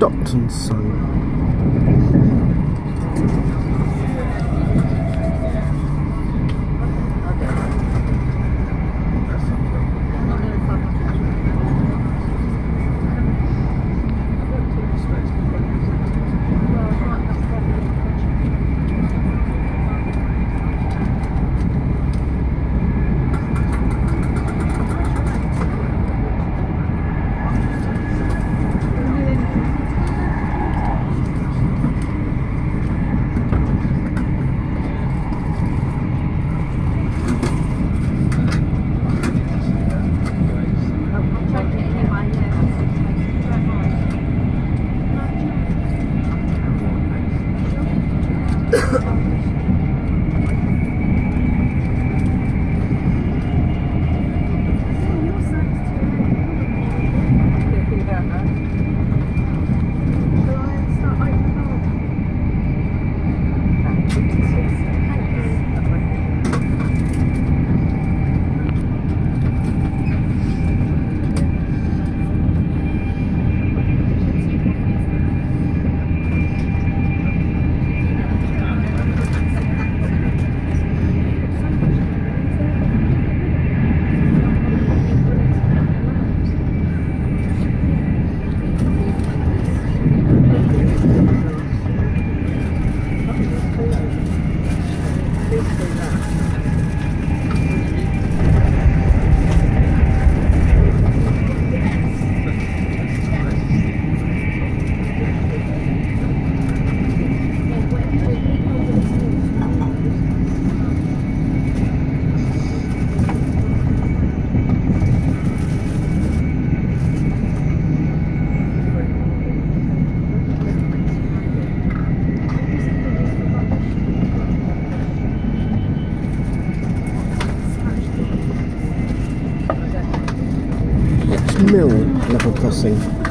Stockton Sun. back. Thank you. meu na computação.